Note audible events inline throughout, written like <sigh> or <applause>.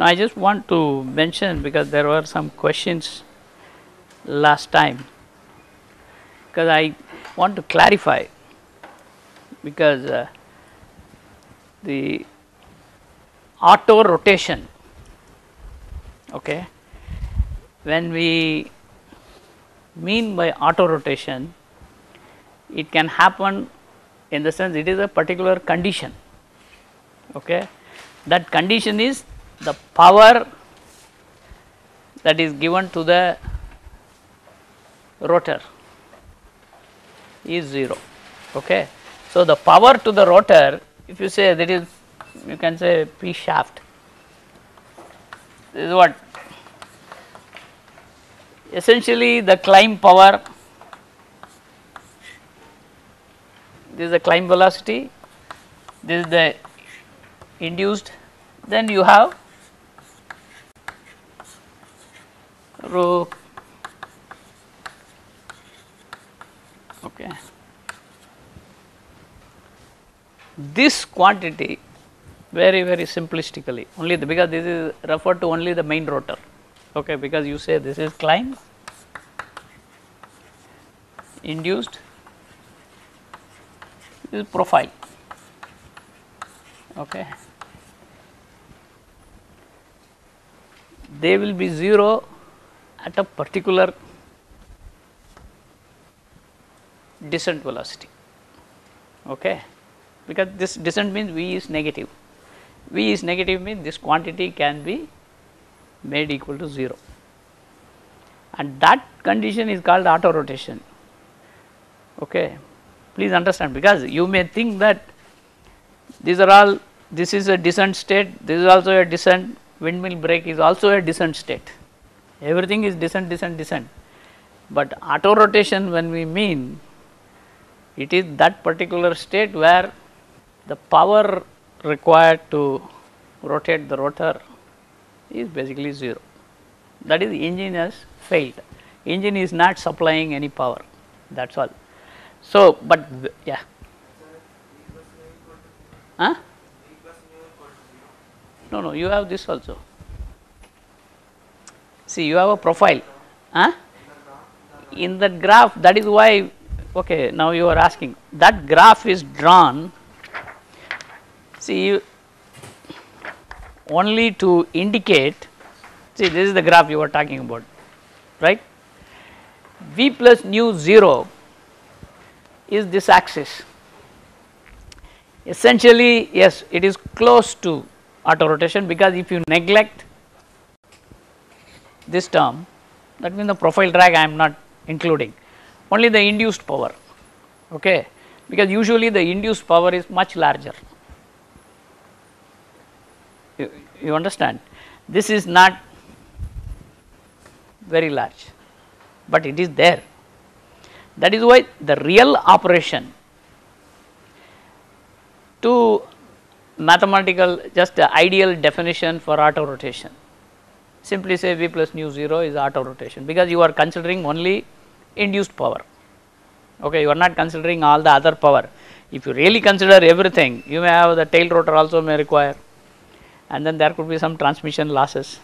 Now, I just want to mention because there were some questions last time. Because I want to clarify because uh, the auto rotation okay? When we mean by auto rotation it can happen in the sense it is a particular condition okay? That condition is the power that is given to the rotor is 0 okay? So the power to the rotor if you say that is you can say p shaft this is what essentially the climb power this is the climb velocity this is the induced then you have rho okay. This quantity very very simplistically only the, because this is referred to only the main rotor. Okay because you say this is climb induced this is profile. Okay. They will be 0 at a particular descent velocity okay? Because this descent means v is negative. V is negative means this quantity can be made equal to 0 and that condition is called auto rotation okay? Please understand because you may think that these are all this is a descent state this is also a descent windmill brake is also a descent state everything is descent descent descent. But auto rotation when we mean it is that particular state where the power required to rotate the rotor is basically 0 that is engine has failed. Engine is not supplying any power. That is all. So but yeah. Huh? No, no, you have this also. See, you have a profile. Huh? In that graph, that is why, okay, now you are asking, that graph is drawn, see, you, only to indicate, see, this is the graph you are talking about, right? V plus nu 0 is this axis. Essentially, yes, it is close to auto rotation because if you neglect this term that means the profile drag I am not including. Only the induced power okay? Because usually the induced power is much larger. You, you understand? This is not very large but it is there. That is why the real operation to mathematical just the ideal definition for auto rotation. Simply say V plus nu 0 is auto rotation because you are considering only induced power, okay, you are not considering all the other power. If you really consider everything, you may have the tail rotor also may require. And then there could be some transmission losses,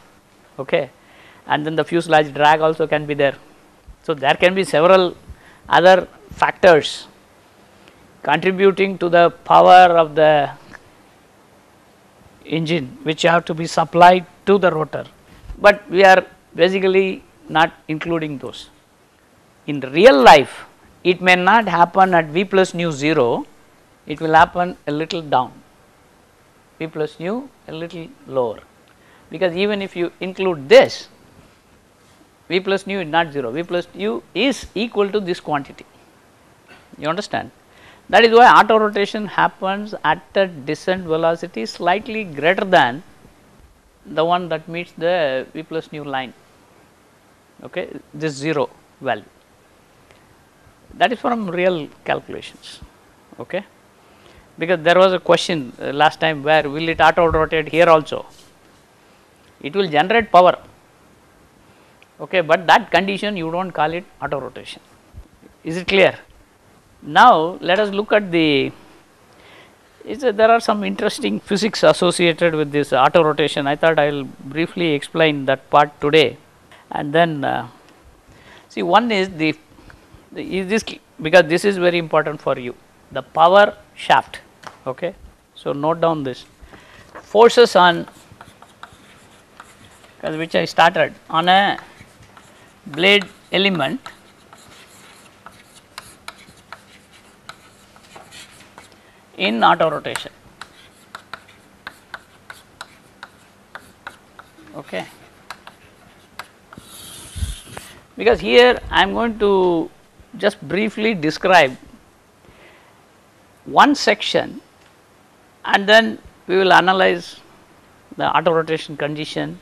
okay, and then the fuselage drag also can be there. So, there can be several other factors contributing to the power of the engine which have to be supplied to the rotor, but we are basically not including those. In real life it may not happen at V plus nu 0, it will happen a little down, V plus nu a little lower. Because even if you include this V plus nu is not 0, V plus u is equal to this quantity, you understand. That is why auto rotation happens at a descent velocity slightly greater than the one that meets the v plus nu line, okay, this 0 value. That is from real calculations, okay. Because there was a question uh, last time where will it auto rotate here also? It will generate power, okay, but that condition you do not call it auto rotation. Is it clear? Now, let us look at the a, there are some interesting physics associated with this auto rotation. I thought I will briefly explain that part today and then uh, see one is the, the is this because this is very important for you the power shaft okay. So, note down this forces on which I started on a blade element in auto rotation. Okay. Because here I am going to just briefly describe one section and then we will analyze the auto rotation condition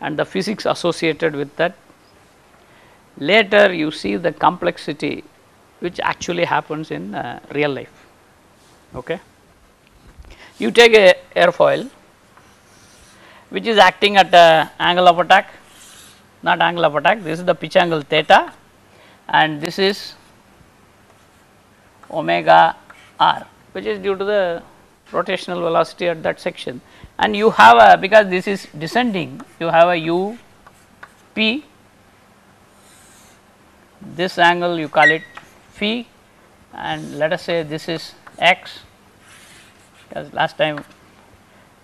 and the physics associated with that. Later you see the complexity which actually happens in uh, real life okay. You take a airfoil which is acting at a angle of attack not angle of attack this is the pitch angle theta and this is omega r which is due to the rotational velocity at that section and you have a because this is descending you have a u p this angle you call it phi and let us say this is x as last time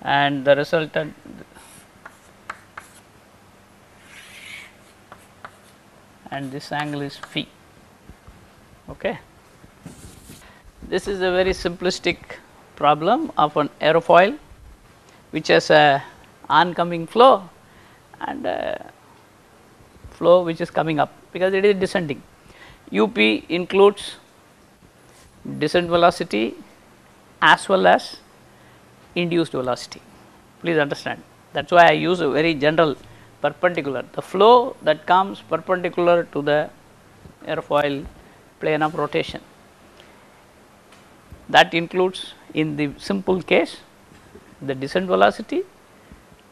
and the resultant and this angle is phi okay. This is a very simplistic problem of an aerofoil which has a oncoming flow and flow which is coming up because it is descending. UP includes descent velocity as well as induced velocity. Please understand that is why I use a very general perpendicular the flow that comes perpendicular to the airfoil plane of rotation that includes in the simple case the descent velocity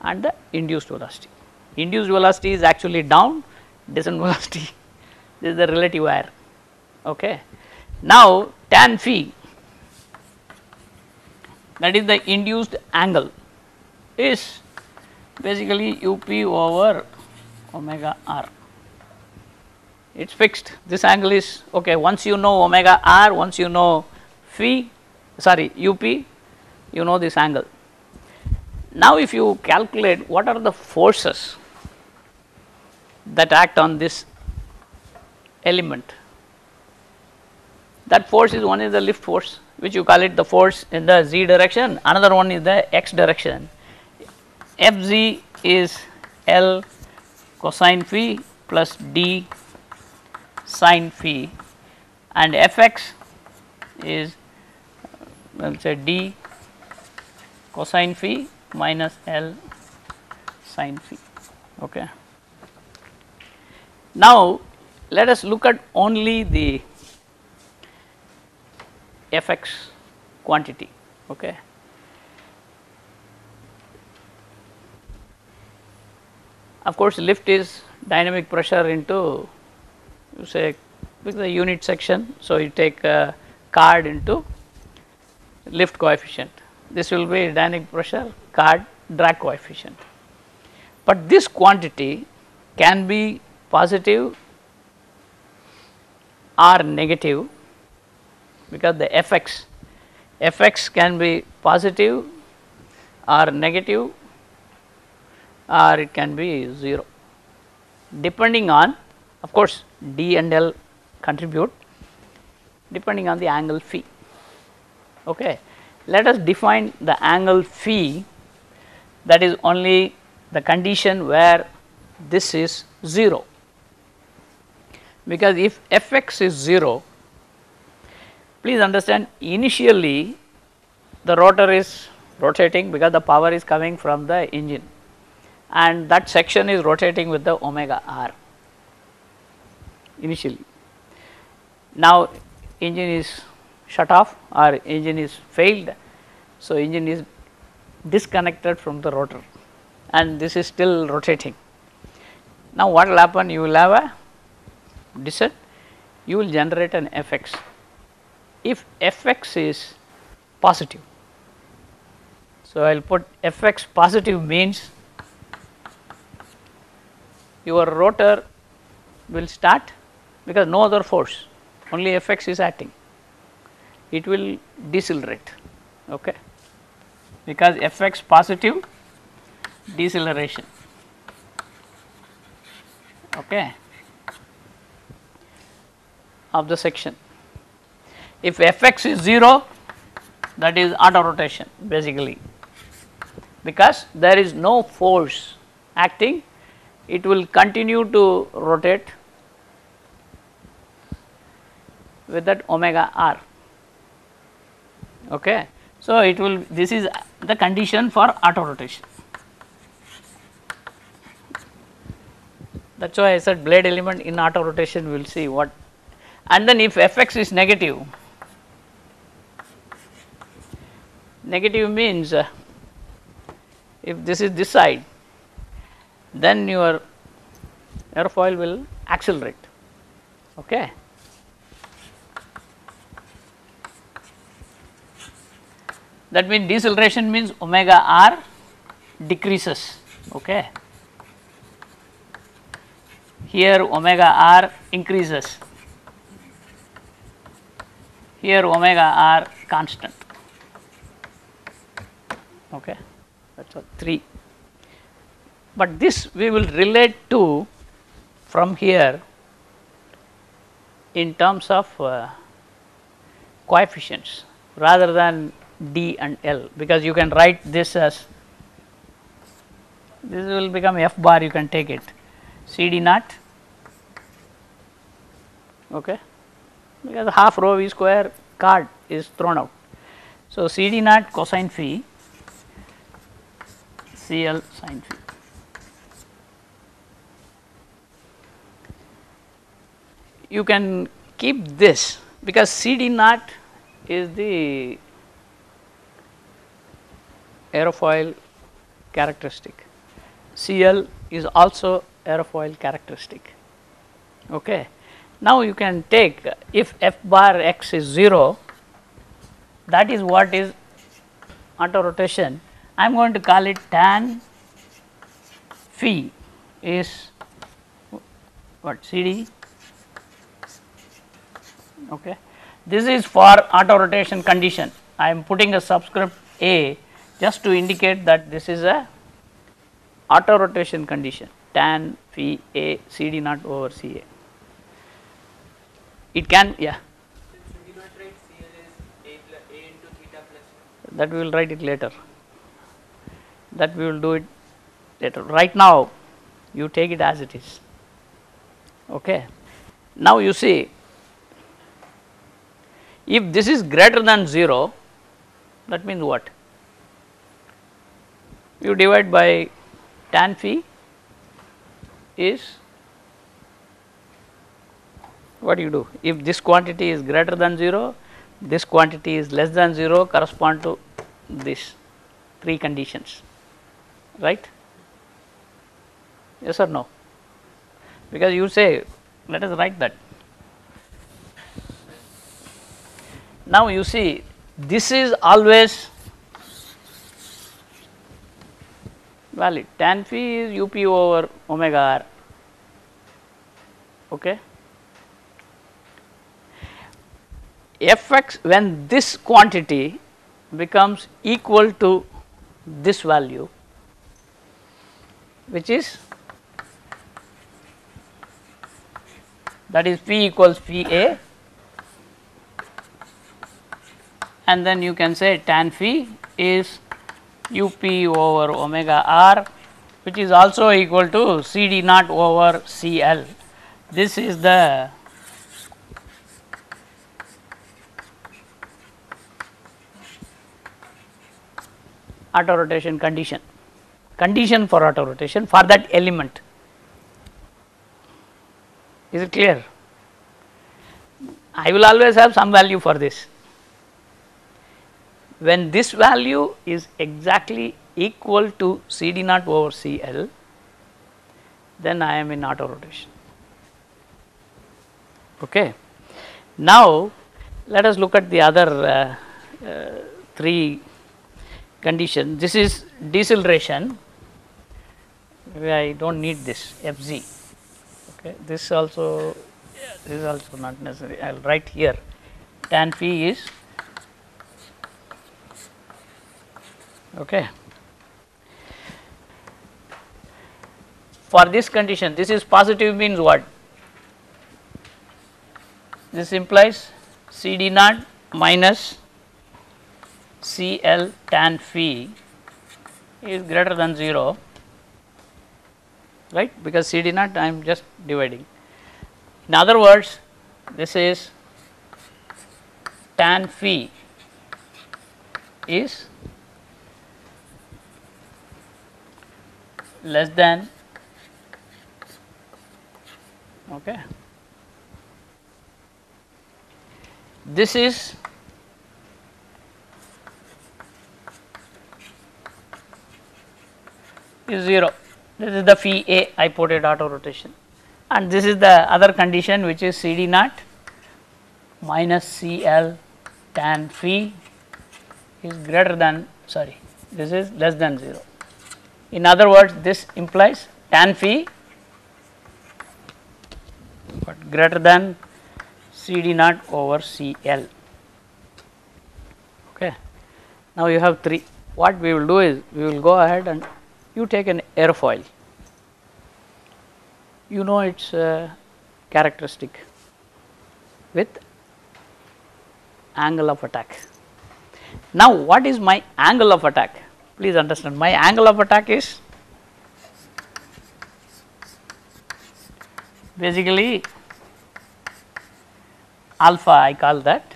and the induced velocity. Induced velocity is actually down descent <laughs> velocity this is the relative air. okay. Now, tan phi that is the induced angle is basically up over omega r it is fixed this angle is okay once you know omega r once you know phi sorry up you know this angle. Now if you calculate what are the forces that act on this element that force is one is the lift force which you call it the force in the z direction. Another one is the x direction. Fz is l cosine phi plus d sine phi. And fx is let us say d cosine phi minus l sine phi. Okay. Now let us look at only the fx quantity okay. Of course, lift is dynamic pressure into you say with the unit section. So, you take a chord into lift coefficient this will be dynamic pressure chord drag coefficient. But this quantity can be positive or negative because the fx fx can be positive or negative or it can be 0 depending on of course d and l contribute depending on the angle phi. Okay. Let us define the angle phi. That is only the condition where this is 0 because if fx is 0 please understand initially the rotor is rotating because the power is coming from the engine and that section is rotating with the omega r initially. Now engine is shut off or engine is failed. So, engine is disconnected from the rotor and this is still rotating. Now, what will happen? You will have a descent, you will generate an Fx. If Fx is positive, so I will put Fx positive means your rotor will start because no other force, only Fx is acting. It will decelerate, okay? because Fx positive deceleration. Okay of the section. If Fx is 0 that is auto rotation basically because there is no force acting it will continue to rotate with that omega r okay. So, it will this is the condition for auto rotation. That is why I said blade element in auto rotation we will see what and then if Fx is negative, negative means uh, if this is this side then your airfoil will accelerate. Okay. That means deceleration means omega r decreases. Okay. Here omega r increases here omega r constant okay that is 3 but this we will relate to from here in terms of uh, coefficients rather than d and l because you can write this as this will become f bar you can take it. C d naught. Okay? Because half rho v square chord is thrown out. So, C d naught cosine phi C L sin phi. You can keep this because C d naught is the aerofoil characteristic. CL is also aerofoil characteristic. Okay. Now, you can take if f bar x is 0 that is what is auto rotation I am going to call it tan phi is what CD okay. This is for auto rotation condition. I am putting a subscript A just to indicate that this is a auto rotation condition. Tan phi A CD naught over CA it can yeah. That we will write it later that we will do it later right now you take it as it is. Okay? Now you see if this is greater than 0 that means what? You divide by tan phi is what do you do? If this quantity is greater than 0, this quantity is less than 0 correspond to this three conditions, right? Yes or no? Because you say let us write that. Now you see this is always valid tan phi is up over omega r okay fx when this quantity becomes equal to this value which is that is P equals P A and then you can say tan phi is u p over omega r which is also equal to c d naught over c l. This is the auto rotation condition condition for auto rotation for that element. Is it clear? I will always have some value for this. When this value is exactly equal to C D naught over C L, then I am in auto rotation. Okay. Now, let us look at the other uh, uh, three conditions. This is deceleration, I do not need this f z. Okay. This also this is also not necessary. I will write here tan phi is okay. For this condition, this is positive means what? This implies C D naught minus C L tan phi is greater than 0 right because C D naught I am just dividing. In other words this is tan phi is less than okay. This is is 0. This is the phi A I put it auto rotation and this is the other condition which is C D naught minus C L tan phi is greater than sorry this is less than 0. In other words this implies tan phi but greater than C D naught over C L. Okay. Now you have three. What we will do is we will go ahead and you take an airfoil. You know its uh, characteristic with angle of attack. Now what is my angle of attack? Please understand my angle of attack is basically alpha I call that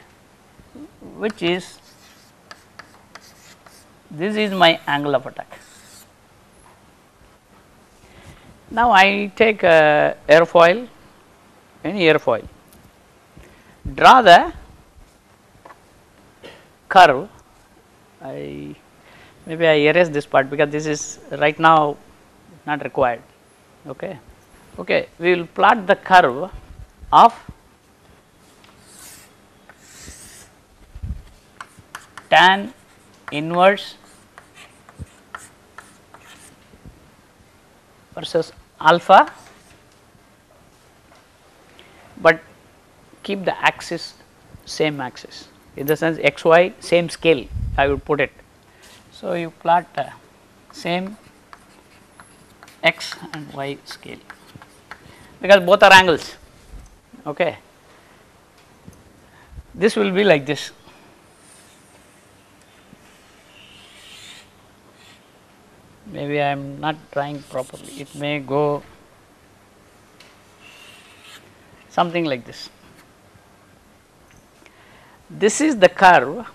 which is this is my angle of attack. Now I take a airfoil any airfoil. Draw the curve I maybe I erase this part because this is right now not required okay? Okay we will plot the curve of tan inverse versus alpha, but keep the axis same axis in the sense x y same scale I would put it. So, you plot same x and y scale because both are angles okay. This will be like this maybe I am not trying properly it may go something like this. This is the curve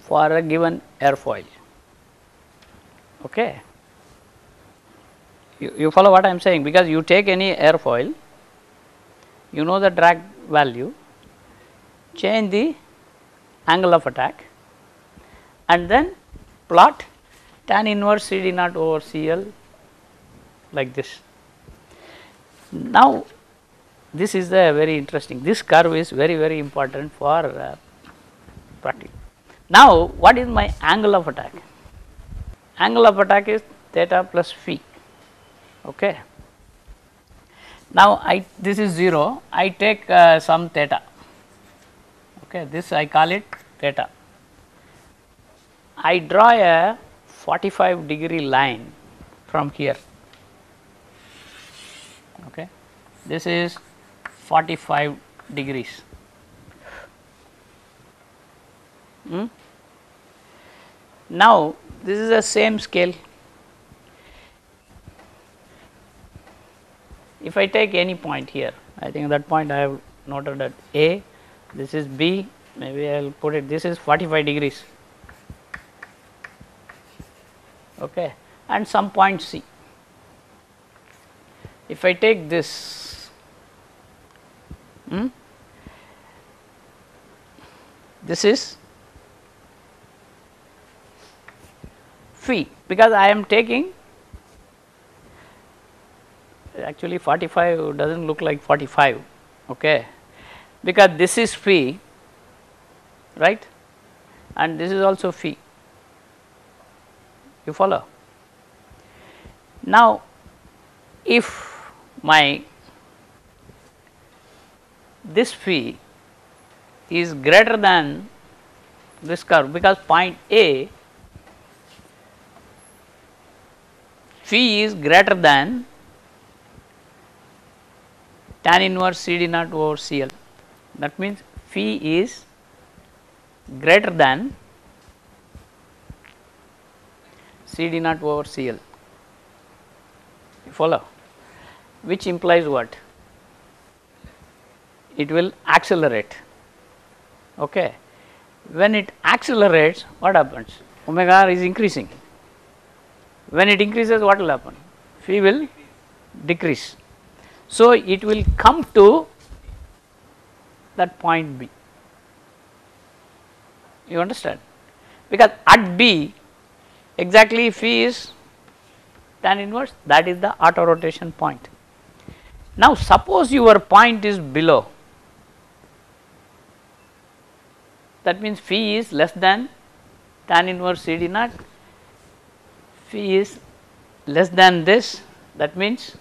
for a given airfoil okay. You, you follow what I am saying because you take any airfoil you know the drag value change the angle of attack and then plot tan inverse C D naught over C L like this. Now, this is the very interesting this curve is very very important for uh, practice. Now, what is my angle of attack? Angle of attack is theta plus phi. Okay. Now, I this is 0 I take uh, some theta okay this I call it theta. I draw a 45 degree line from here. Okay? This is 45 degrees. Hmm? now this is the same scale. If I take any point here I think that point I have noted that A this is B maybe I will put it this is 45 degrees okay, and some point C. If I take this, hmm, this is phi because I am taking actually 45 does not look like 45 okay? Because this is phi right? And this is also phi you follow. Now if my this phi is greater than this curve because point A phi is greater than tan inverse C D naught over C L. That means phi is greater than C D naught over C L. You follow? Which implies what? It will accelerate. Okay. When it accelerates what happens? Omega r is increasing. When it increases what will happen? Phi will decrease. So it will come to that point b. You understand? Because at b exactly phi is tan inverse that is the auto rotation point. Now suppose your point is below. That means phi is less than tan inverse C D naught, phi is less than this. That means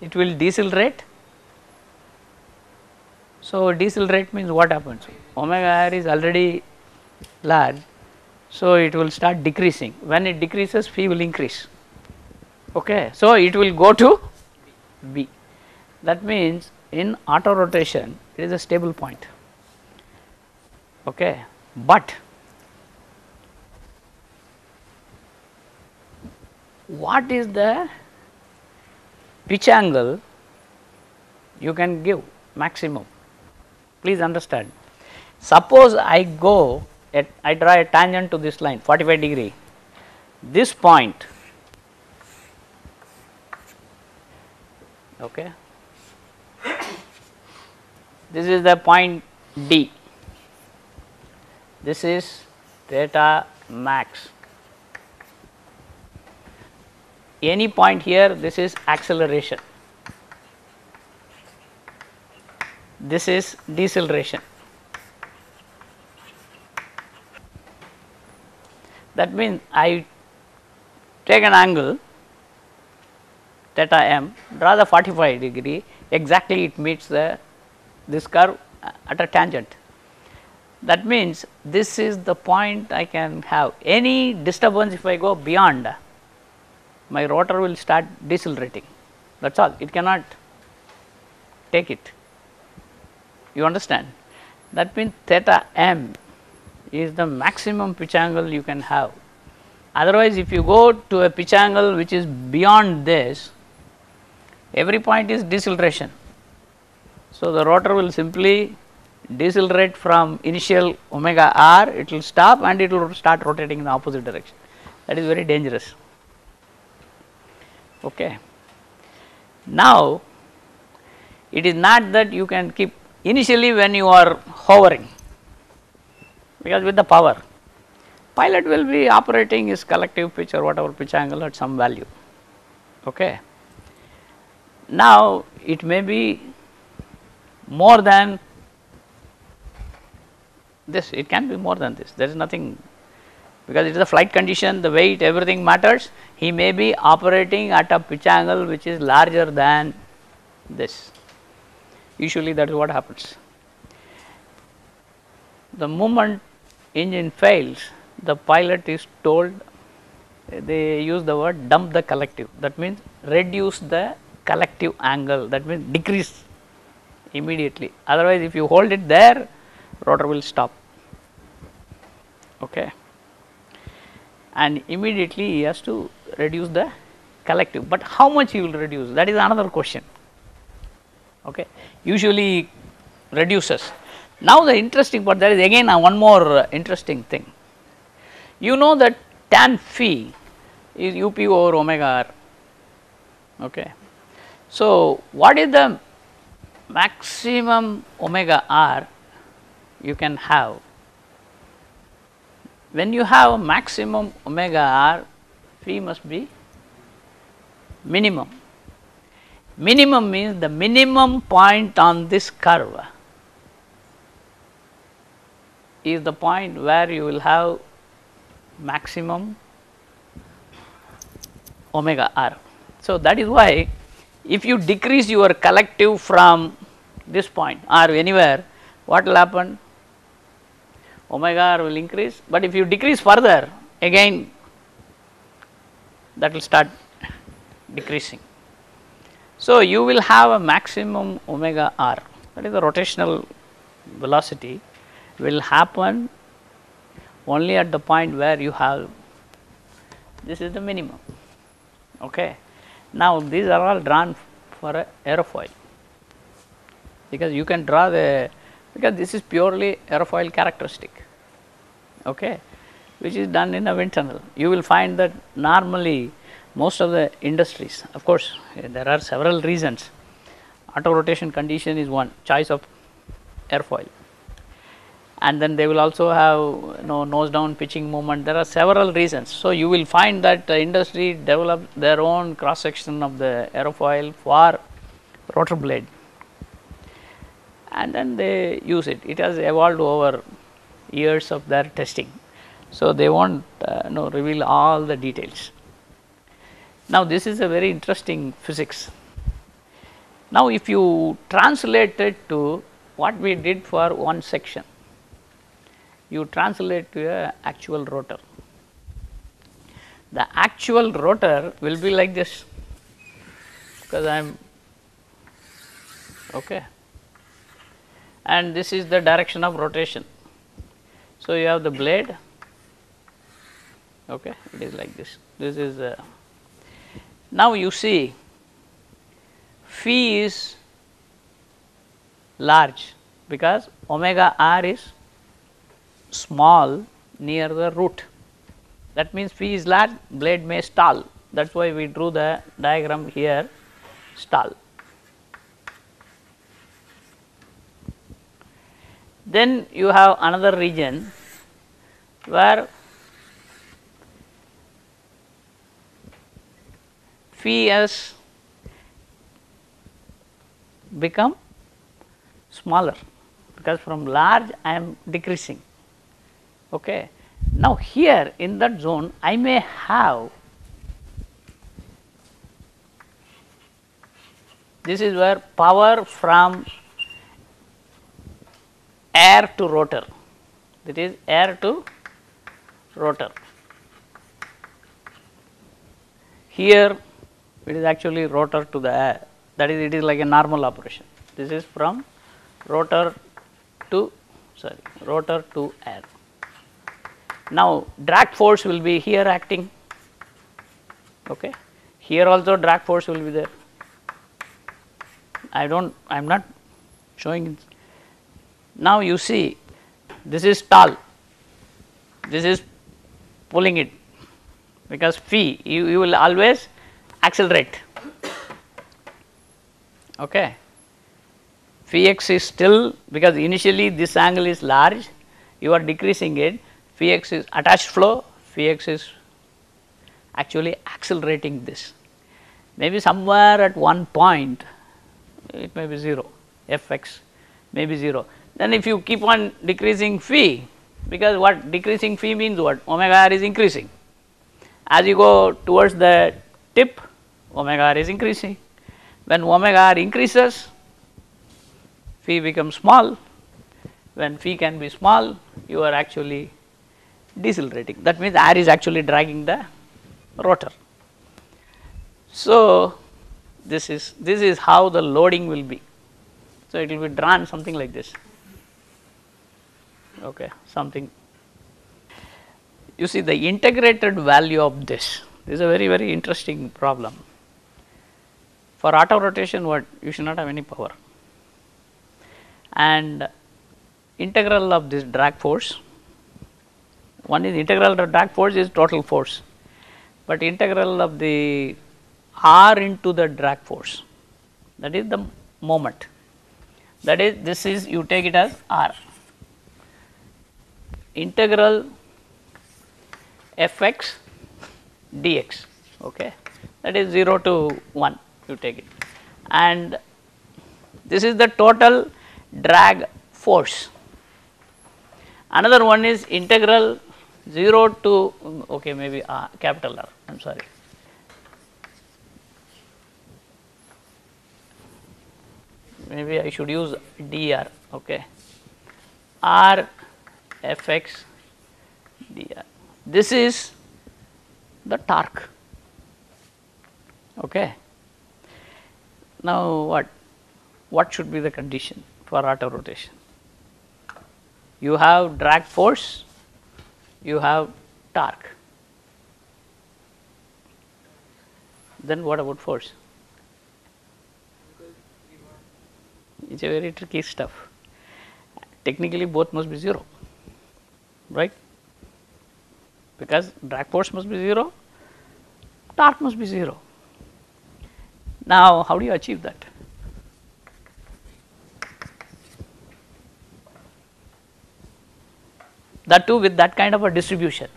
it will decelerate. So, decelerate means what happens? Omega r is already large. So, it will start decreasing. When it decreases phi will increase. Okay. So, it will go to B. That means in auto rotation it is a stable point. Okay? But what is the pitch angle you can give maximum? Please understand. Suppose i go at i draw a tangent to this line 45 degree this point okay this is the point d this is theta max. Any point here this is acceleration, this is deceleration. That means I take an angle theta m draw the 45 degree exactly it meets the this curve uh, at a tangent. That means, this is the point I can have. Any disturbance if I go beyond my rotor will start decelerating. That is all. It cannot take it. You understand? That means theta m is the maximum pitch angle you can have otherwise if you go to a pitch angle which is beyond this every point is deceleration so the rotor will simply decelerate from initial omega r it will stop and it will start rotating in the opposite direction that is very dangerous. Okay. Now, it is not that you can keep initially when you are hovering because with the power pilot will be operating his collective pitch or whatever pitch angle at some value. Okay. Now, it may be more than this it can be more than this there is nothing because it is a flight condition the weight everything matters he may be operating at a pitch angle which is larger than this usually that is what happens. The moment engine fails the pilot is told they use the word dump the collective. That means reduce the collective angle that means decrease immediately. Otherwise if you hold it there rotor will stop. Okay? And immediately he has to reduce the collective. But how much he will reduce? That is another question. Okay? Usually reduces now the interesting part there is again uh, one more uh, interesting thing you know that tan phi is up over omega r. Okay. So, what is the maximum omega r you can have? When you have maximum omega r, phi must be minimum. Minimum means the minimum point on this curve is the point where you will have maximum omega r. So, that is why if you decrease your collective from this point or anywhere what will happen omega r will increase, but if you decrease further again that will start decreasing. So, you will have a maximum omega r that is the rotational velocity will happen only at the point where you have this is the minimum. Okay. Now, these are all drawn for a aerofoil because you can draw the because this is purely aerofoil characteristic okay, which is done in a wind tunnel. You will find that normally most of the industries of course, eh, there are several reasons auto rotation condition is one choice of airfoil and then they will also have you know nose down pitching moment there are several reasons. So, you will find that the industry develop their own cross section of the aerofoil for rotor blade and then they use it. It has evolved over years of their testing. So, they not uh, you know reveal all the details. Now, this is a very interesting physics. Now, if you translate it to what we did for one section, you translate to a actual rotor. The actual rotor will be like this because I am okay and this is the direction of rotation. So, you have the blade okay it is like this this is uh, now you see phi is large because omega r is small near the root that means phi is large blade may stall that is why we drew the diagram here stall. Then you have another region where phi has become smaller because from large I am decreasing. Okay. Now, here in that zone I may have this is where power from air to rotor that is air to rotor. Here it is actually rotor to the air that is it is like a normal operation. This is from rotor to sorry rotor to air. Now, drag force will be here acting. Okay? Here also drag force will be there. I do not I am not showing. Now, you see this is tall, this is pulling it. Because phi you, you will always accelerate. Okay? Phi x is still because initially this angle is large you are decreasing it phi x is attached flow phi x is actually accelerating this. Maybe somewhere at one point it may be 0 f x may be 0 then if you keep on decreasing phi because what decreasing phi means what? Omega r is increasing. As you go towards the tip omega r is increasing. When omega r increases phi becomes small. When phi can be small you are actually decelerating that means r is actually dragging the rotor. So, this is this is how the loading will be. So, it will be drawn something like this okay something you see the integrated value of this, this is a very very interesting problem. For auto rotation what you should not have any power and integral of this drag force one is integral of drag force is total force. But integral of the r into the drag force that is the moment. That is this is you take it as r. Integral fx dx okay? That is 0 to 1 you take it. And this is the total drag force. Another one is integral 0 to okay maybe uh, capital R I am sorry. Maybe I should use dr okay. R fx dr this is the torque okay. Now what what should be the condition for auto rotation? You have drag force you have torque then what about force it's a very tricky stuff. Technically both must be 0, right? Because drag force must be 0, torque must be 0. Now, how do you achieve that? That too with that kind of a distribution.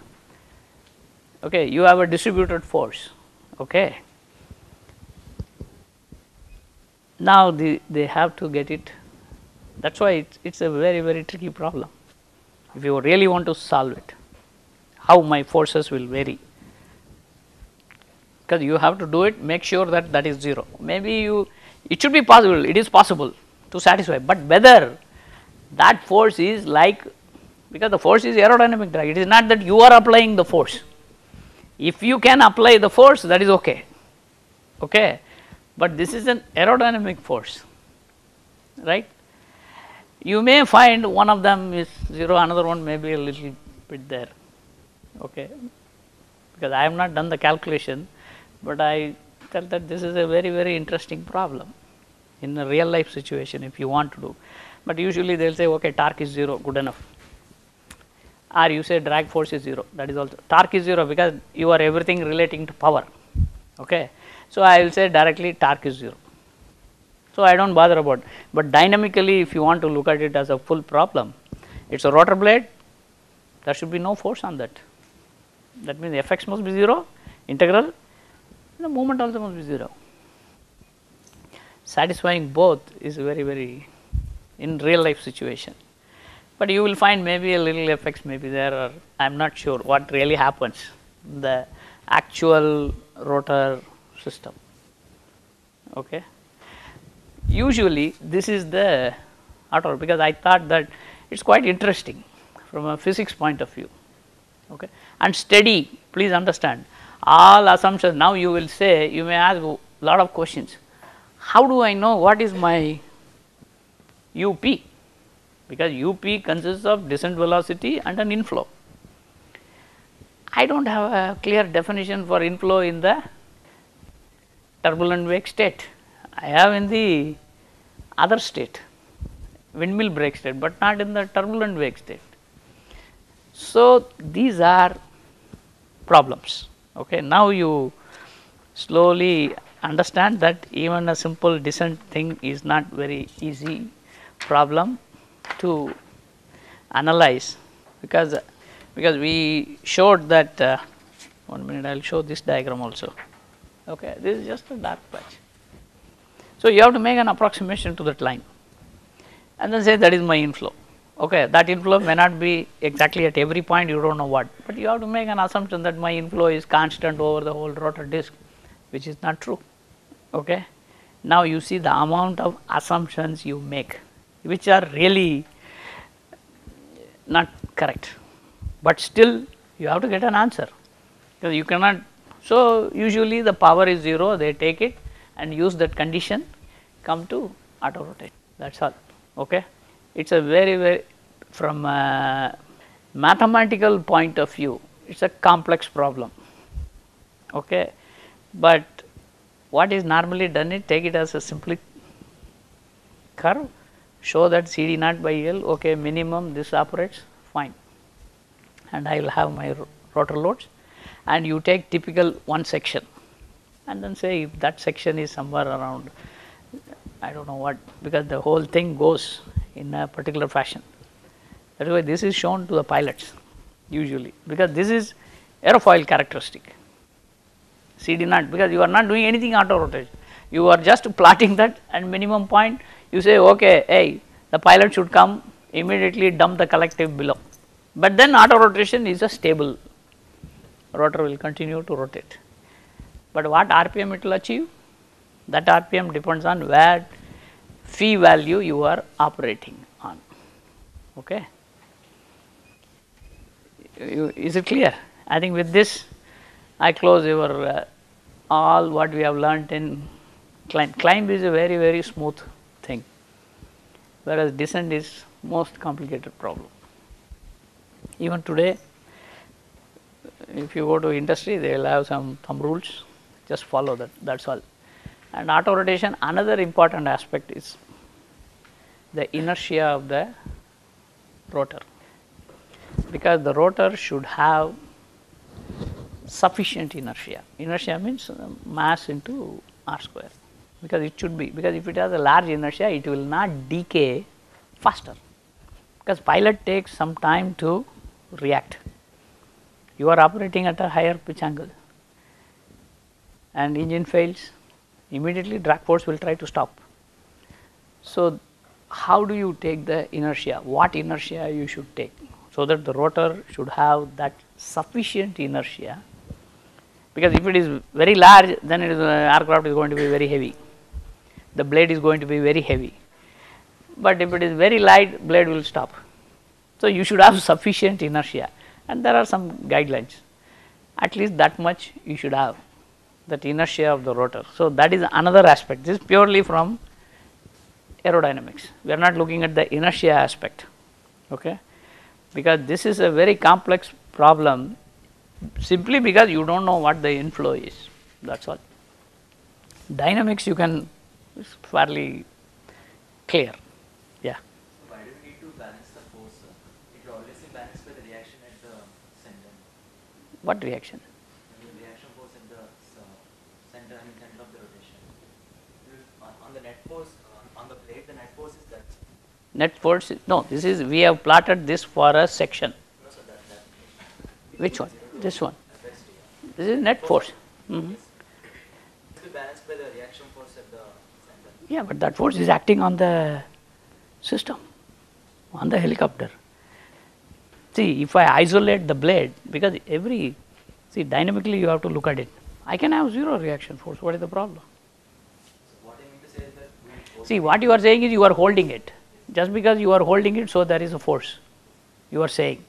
Okay, you have a distributed force. Okay. Now, the, they have to get it that is why it is a very very tricky problem if you really want to solve it how my forces will vary because you have to do it make sure that that is 0 maybe you it should be possible it is possible to satisfy but whether that force is like because the force is aerodynamic drag. It is not that you are applying the force. If you can apply the force that is okay. Okay? But this is an aerodynamic force. Right? You may find one of them is 0 another one may be a little bit there. Okay? Because I have not done the calculation but I felt that this is a very very interesting problem in a real life situation if you want to do. But usually they will say okay torque is 0 good enough or you say drag force is 0 that is also torque is 0 because you are everything relating to power okay so, I will say directly torque is 0. So, I do not bother about, but dynamically if you want to look at it as a full problem, it is a rotor blade, there should be no force on that. That means Fx must be 0, integral, the moment also must be 0. Satisfying both is very, very in real life situation. But you will find maybe a little effects maybe there or I am not sure what really happens. The actual rotor system. Okay. Usually this is the auto because I thought that it is quite interesting from a physics point of view okay. and steady please understand all assumptions now you will say you may ask a lot of questions how do I know what is my UP because UP consists of descent velocity and an inflow. I do not have a clear definition for inflow in the turbulent wake state. I have in the other state windmill brake state, but not in the turbulent wake state. So, these are problems. Okay. Now, you slowly understand that even a simple descent thing is not very easy problem to analyze. Because because we showed that uh, one minute I will show this diagram also. Okay this is just a dark patch. So you have to make an approximation to that line. And then say that is my inflow. Okay that inflow may not be exactly at every point you do not know what. But you have to make an assumption that my inflow is constant over the whole rotor disc which is not true. Okay? Now you see the amount of assumptions you make which are really not correct but still you have to get an answer because you cannot so, usually the power is 0 they take it and use that condition come to auto rotate that is all ok. It is a very very from a mathematical point of view it is a complex problem ok. But what is normally done is take it as a simple curve show that CD naught by L okay minimum this operates fine and I will have my rotor loads and you take typical one section and then say if that section is somewhere around I do not know what because the whole thing goes in a particular fashion. That is why this is shown to the pilots usually because this is aerofoil characteristic. CD naught because you are not doing anything auto rotation. You are just plotting that and minimum point you say okay hey the pilot should come immediately dump the collective below. But then auto rotation is a stable rotor will continue to rotate. But what RPM it will achieve? That RPM depends on where phi value you are operating on. Okay. Is it clear? I think with this I close your uh, all what we have learnt in climb. Climb is a very very smooth thing, whereas descent is most complicated problem. Even today, if you go to industry, they will have some thumb rules, just follow that, that is all. And auto rotation, another important aspect is the inertia of the rotor, because the rotor should have sufficient inertia. Inertia means uh, mass into r square, because it should be, because if it has a large inertia, it will not decay faster, because pilot takes some time to react. You are operating at a higher pitch angle and engine fails, immediately drag force will try to stop. So, how do you take the inertia? What inertia you should take? So that the rotor should have that sufficient inertia because if it is very large then it is uh, aircraft is going to be very heavy. The blade is going to be very heavy, but if it is very light blade will stop. So, you should have sufficient inertia. And there are some guidelines. At least that much you should have that inertia of the rotor. So, that is another aspect. This is purely from aerodynamics. We are not looking at the inertia aspect okay? Because this is a very complex problem simply because you do not know what the inflow is. That is all. Dynamics you can fairly clear yeah. Why do we need to balance the force? It will always be balanced by the reaction at the center. What reaction? The reaction force at the center, I mean center of the rotation. On, the net force, uh, on the plate, the net force is that. Net force no this is we have plotted this for a section No, that, that. which one this one this is net force Mhm. It will balanced by the reaction force at the center. Yeah but that force is acting on the system on the helicopter. See if I isolate the blade because every see dynamically you have to look at it. I can have zero reaction force. What is the problem? So what I mean to say is that we force see what you are saying is you are holding it. Just because you are holding it so there is a force you are saying.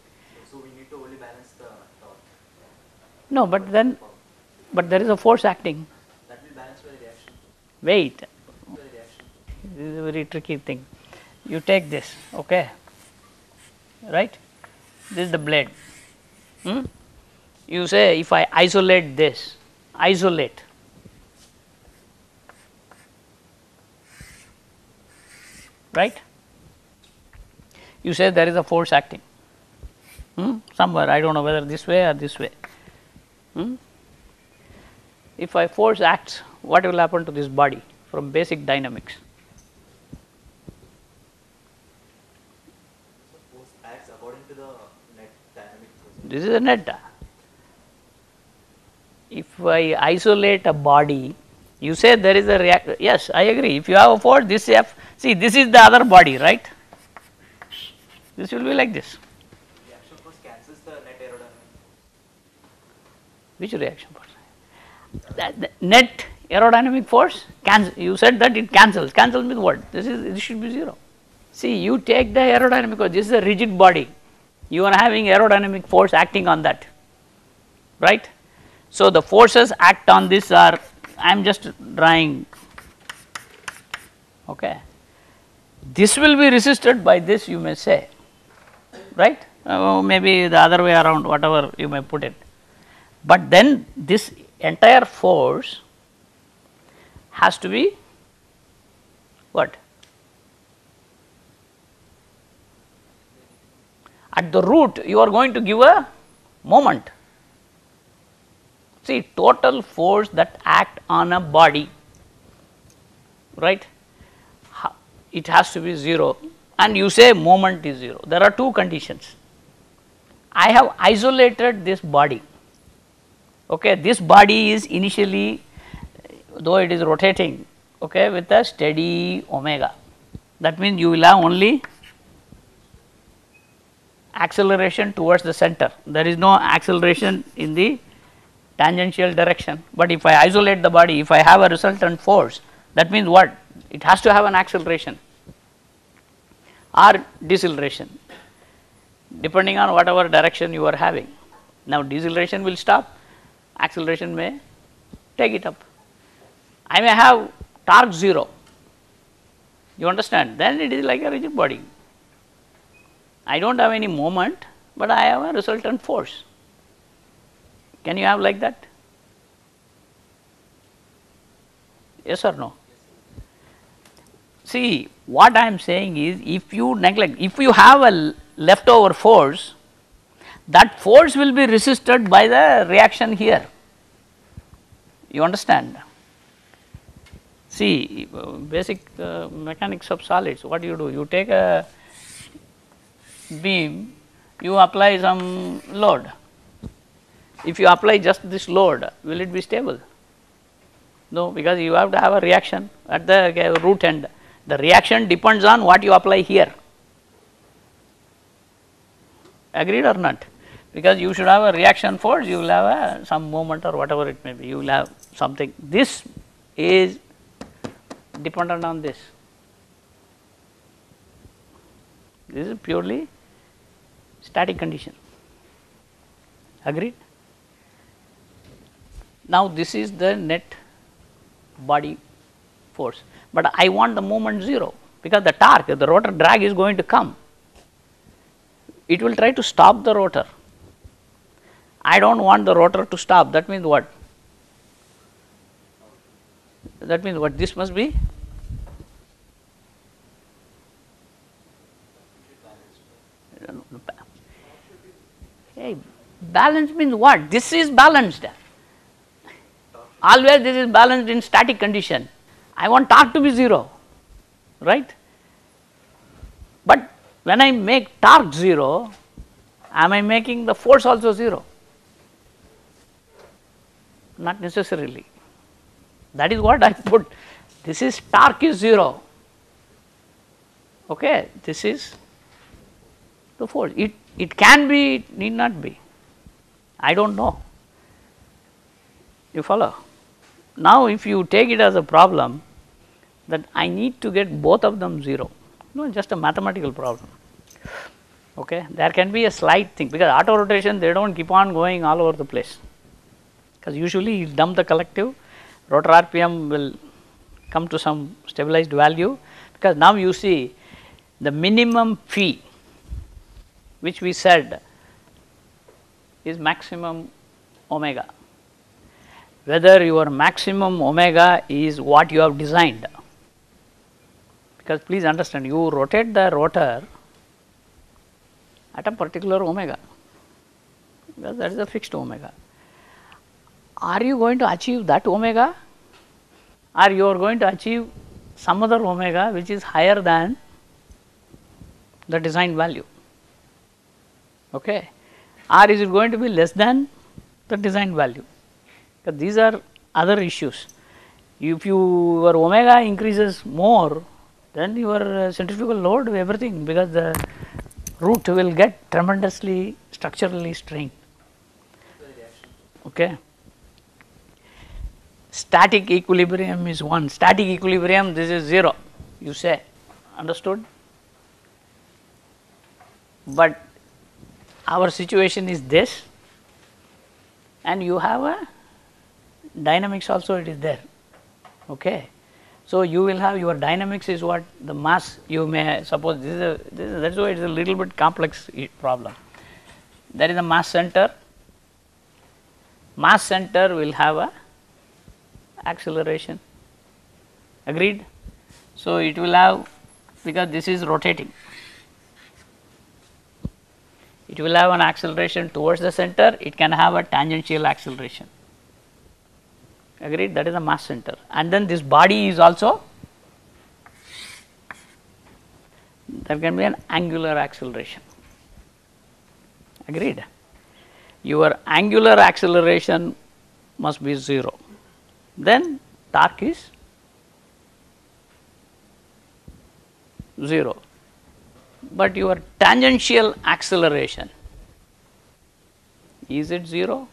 So we need to only balance the torque. no but then but there is a force acting. That will balance by the reaction. wait. By the reaction. This is a very tricky thing. You take this, okay, right? This is the blade. Hmm? You say if I isolate this, isolate. Right? You say there is a force acting. Hmm? Somewhere, I don't know whether this way or this way. Hmm? If I force acts, what will happen to this body from basic dynamics? So force acts according to the net dynamic force. This is a net. If I isolate a body, you say there is a react. Yes, I agree. If you have a force, this F. See, this is the other body, right? This will be like this. Reaction force cancels the net aerodynamic. Which reaction force? That, the net aerodynamic force cancel. You said that it cancels. Cancel means what? This is this should be zero. See, you take the aerodynamic force. This is a rigid body. You are having aerodynamic force acting on that, right? So the forces act on this are. I am just drawing. Okay. This will be resisted by this. You may say, right? Uh, maybe the other way around. Whatever you may put it but then this entire force has to be what at the root you are going to give a moment See total force that act on a body, right? It has to be 0 and you say moment is 0. There are two conditions. I have isolated this body, okay. This body is initially though it is rotating okay, with a steady omega. That means you will have only acceleration towards the center. There is no acceleration in the tangential direction, but if I isolate the body, if I have a resultant force, that means what? It has to have an acceleration or deceleration depending on whatever direction you are having. Now, deceleration will stop, acceleration may take it up. I may have torque 0, you understand, then it is like a rigid body. I do not have any moment, but I have a resultant force. Can you have like that? Yes or no? See, what I am saying is if you neglect, if you have a leftover force, that force will be resisted by the reaction here. You understand? See, basic uh, mechanics of solids, what do you do? You take a beam, you apply some load. If you apply just this load, will it be stable? No, because you have to have a reaction at the uh, root end. The reaction depends on what you apply here. Agreed or not? Because you should have a reaction force, you will have a, some moment or whatever it may be, you will have something. This is dependent on this. This is purely static condition. Agreed? Now, this is the net body force, but I want the moment 0 because the torque, the rotor drag is going to come. It will try to stop the rotor. I do not want the rotor to stop, that means what? That means what? This must be Hey, balance means what? This is balanced. Always this is balanced in static condition. I want torque to be 0, right? But when I make torque 0, am I making the force also 0? Not necessarily. That is what I <laughs> put. This is torque is 0. Okay, this is the force. It, it can be, it need not be. I do not know. You follow? Now, if you take it as a problem that I need to get both of them 0, no, just a mathematical problem. Okay, there can be a slight thing because auto rotation they do not keep on going all over the place because usually you dump the collective rotor RPM will come to some stabilized value because now you see the minimum phi which we said is maximum omega. Whether your maximum omega is what you have designed. Because please understand you rotate the rotor at a particular omega. Because that is a fixed omega. Are you going to achieve that omega? Or are you are going to achieve some other omega which is higher than the design value okay? Or is it going to be less than the design value. Because these are other issues. If you, your omega increases more then your uh, centrifugal load everything because the root will get tremendously structurally strained. Okay? Static equilibrium is 1 static equilibrium this is 0 you say. Understood? But our situation is this and you have a dynamics also it is there. Okay? So you will have your dynamics is what the mass you may suppose this is a this is, that's why it is a little bit complex problem. There is a mass center. Mass center will have a acceleration. Agreed? So it will have because this is rotating it will have an acceleration towards the center. It can have a tangential acceleration. Agreed? That is the mass center. And then this body is also there can be an angular acceleration. Agreed? Your angular acceleration must be 0 then torque is 0 but your tangential acceleration is it 0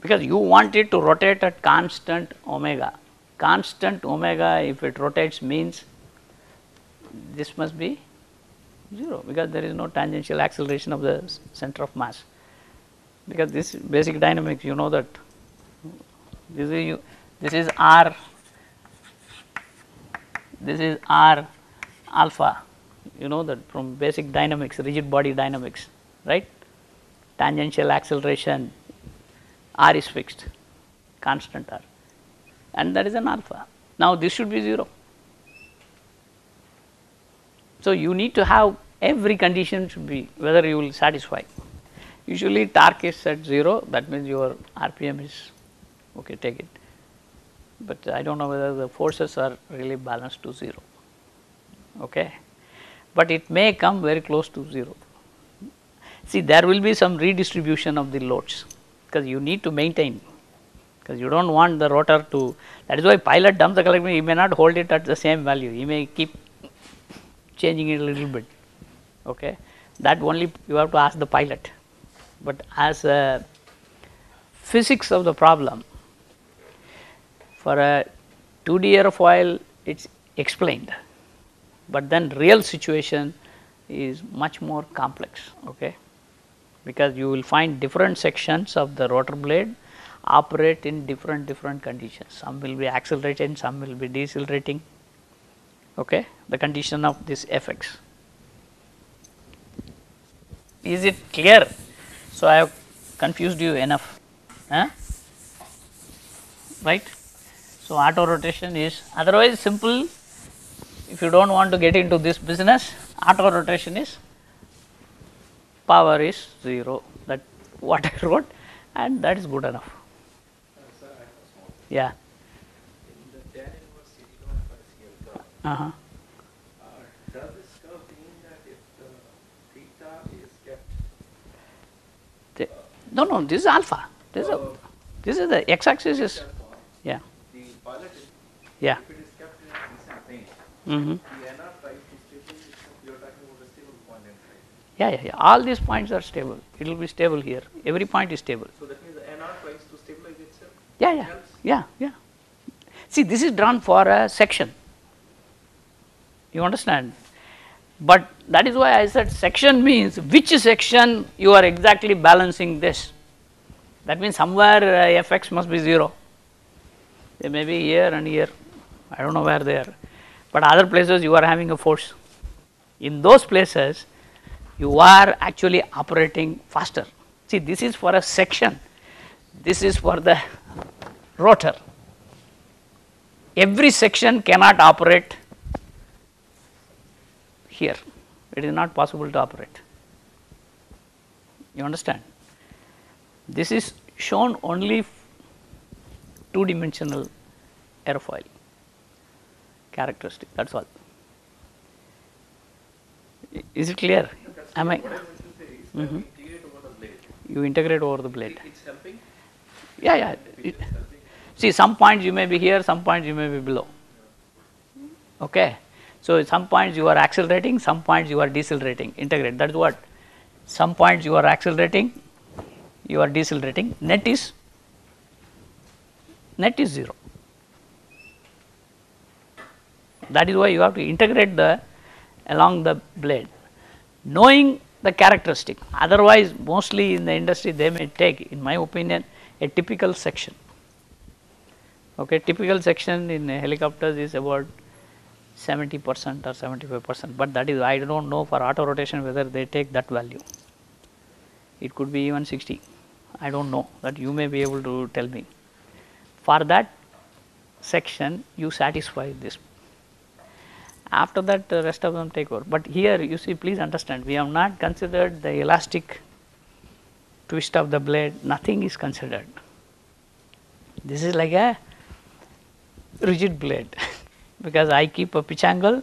because you want it to rotate at constant omega. Constant omega if it rotates means this must be 0 because there is no tangential acceleration of the center of mass. Because this basic dynamics you know that this is you this is r this is r alpha you know that from basic dynamics rigid body dynamics right? Tangential acceleration r is fixed constant r. And that is an alpha. Now this should be 0 so you need to have every condition should be whether you will satisfy. Usually torque is at 0 that means your rpm is okay take it but I don't know whether the forces are really balanced to 0 okay? But it may come very close to 0 see there will be some redistribution of the loads because you need to maintain. Because you don't want the rotor to that is why pilot dumps the collective he may not hold it at the same value. He may keep changing it a little bit. Okay? That only you have to ask the pilot. But as a physics of the problem for a 2D airfoil it's explained. But then real situation is much more complex okay? Because you will find different sections of the rotor blade operate in different different conditions. Some will be accelerating some will be decelerating okay? The condition of this fx is it clear? So i have confused you enough huh? right so auto rotation is otherwise simple if you don't want to get into this business auto rotation is power is 0 that <laughs> what I wrote and that is good enough. Yeah. Uh, The- no, no, this is alpha. This is, a, this is the x axis is, that form, yeah, the pilot is, yeah. if it is kept in a decent range, Mm-hmm. the NR tries to stable, you're talking about a stable point in? Yeah, yeah, yeah. All these points are stable. It will be stable here. Every point is stable. So that means the NR tries to stabilize itself? Yeah, yeah, Helps? yeah, yeah. See, this is drawn for a section. You understand? But that is why I said section means which section you are exactly balancing this. That means somewhere uh, fx must be 0. They may be here and here. I don't know where they are. But other places you are having a force. In those places, you are actually operating faster. See, this is for a section. This is for the rotor. Every section cannot operate here. It is not possible to operate. You understand? This is shown only two dimensional airfoil characteristic, that is all. Is it clear? Am I, What I want to say is when we integrate over the blade, you integrate over the blade. it's helping, Yeah, yeah. it It, is helping. See, some points you may be here, some points you may be below. Okay. So, some points you are accelerating, some points you are decelerating, integrate. That is what? Some points you are accelerating, you are decelerating, net is net is 0. That is why you have to integrate the along the blade, knowing the characteristic. Otherwise, mostly in the industry they may take, in my opinion, a typical section. Okay, typical section in helicopters is about 70 percent or 75 percent, but that is I do not know for auto rotation whether they take that value. It could be even 60. I don't know that you may be able to tell me. For that section, you satisfy this. After that, the rest of them take over. But here, you see, please understand, we have not considered the elastic twist of the blade, nothing is considered. This is like a rigid blade <laughs> because I keep a pitch angle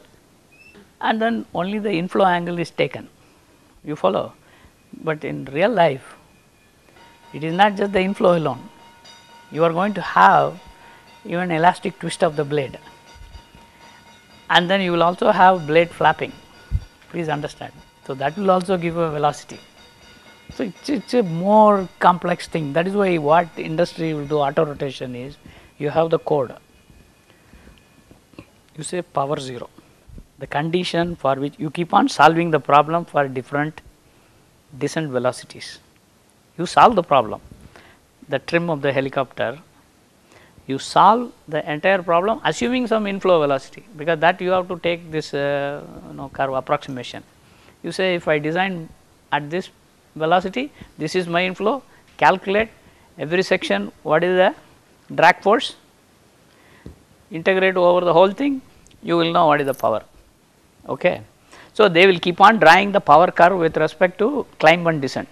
and then only the inflow angle is taken. You follow? But in real life, it is not just the inflow alone. You are going to have even elastic twist of the blade and then you will also have blade flapping. Please understand. So, that will also give a velocity. So, it's, a more complex thing. That is why what industry will do auto rotation is you have the code. You say power 0, the condition for which you keep on solving the problem for different descent velocities. You solve the problem, the trim of the helicopter, you solve the entire problem assuming some inflow velocity because that you have to take this uh, you know curve approximation. You say if I design at this velocity, this is my inflow, calculate every section what is the drag force, integrate over the whole thing, you will know what is the power. Okay. So, they will keep on drawing the power curve with respect to climb and descent.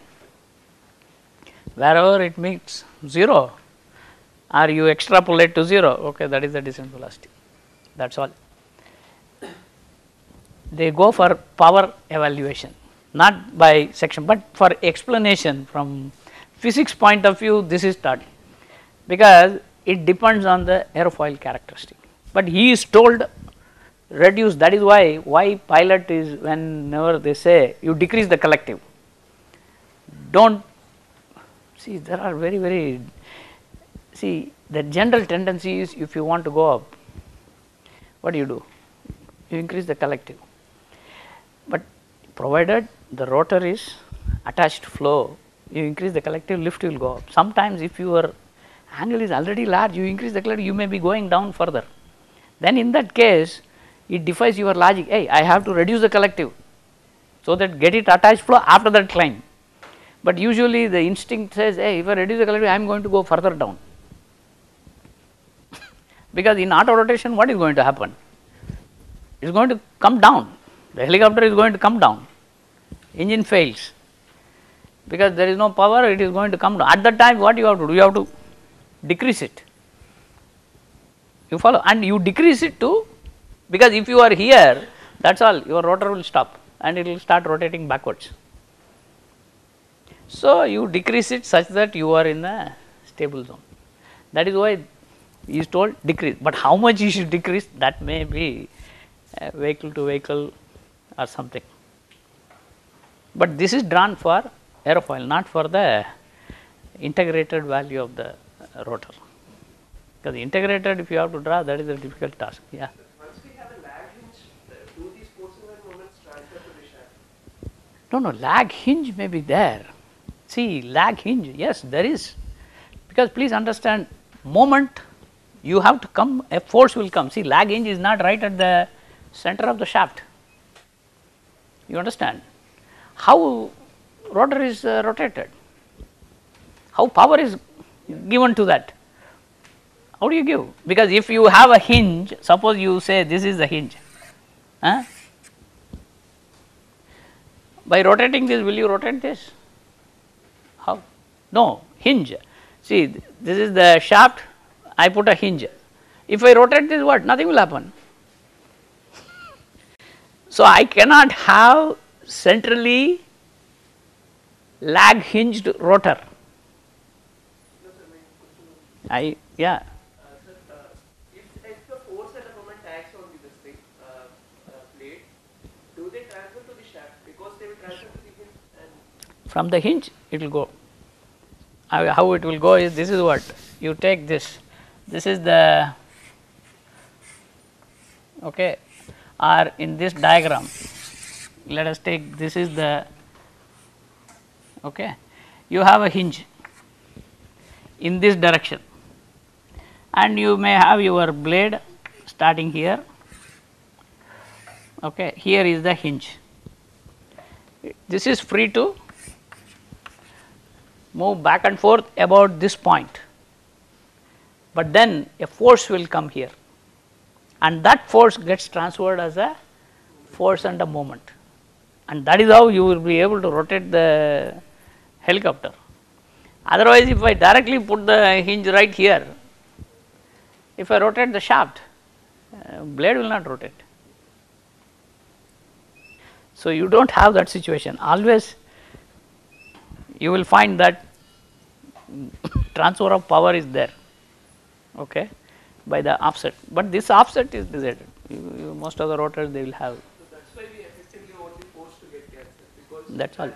Wherever it meets 0 or you extrapolate to 0, okay, that is the descent velocity, that is all. They go for power evaluation, not by section, but for explanation from physics point of view, this is taught because it depends on the aerofoil characteristic. But he is told reduce that is why why pilot is whenever they say you decrease the collective don't see there are very very see the general tendency is if you want to go up what do you do? You increase the collective. But provided the rotor is attached flow you increase the collective lift you will go up. Sometimes if your angle is already large you increase the collective you may be going down further. Then in that case it defies your logic. Hey I have to reduce the collective so that get it attached flow after that climb. But usually the instinct says hey if I reduce the collective I am going to go further down because in auto rotation what is going to happen? It is going to come down. The helicopter is going to come down. Engine fails. Because there is no power it is going to come down. At that time what you have to do? You have to decrease it. You follow? And you decrease it to because if you are here that is all your rotor will stop and it will start rotating backwards. So, you decrease it such that you are in a stable zone. That is why he is told decrease, but how much you should decrease that may be uh, vehicle to vehicle or something. But this is drawn for aerofoil not for the integrated value of the uh, rotor because integrated if you have to draw that is a difficult task yeah. Once we have a lag hinge, do these forces and moments transfer to the shaft? No, no, lag hinge may be there. See, lag hinge, yes, there is. Because please understand, moment you have to come, a force will come. See, lag hinge is not right at the center of the shaft. You understand? How rotor is uh, rotated? How power is given to that? How do you give? Because if you have a hinge, suppose you say this is the hinge, huh? by rotating this will you rotate this? How? No, hinge. See this is the shaft, I put a hinge. If I rotate this what? Nothing will happen. So I cannot have centrally lag hinged rotor. I yeah. sir, if, if the force at the acts on this thing, blade, do they transfer to the shaft? Because they will transfer to the hinge from the hinge it will go. How it will go is this is what you take this, this is the okay or in this diagram let us take this is the okay. You have a hinge in this direction and you may have your blade starting here okay. Here is the hinge. This is free to move back and forth about this point, but then a force will come here. And that force gets transferred as a force and a moment and that is how you will be able to rotate the helicopter. Otherwise, if I directly put the hinge right here, if I rotate the shaft, uh, blade will not rotate. So, you do not have that situation. Always you will find that transfer of power is there okay, by the offset, but this offset is decided you, you, most of the rotors they will have. So that's why we effectively the force to get because That's all.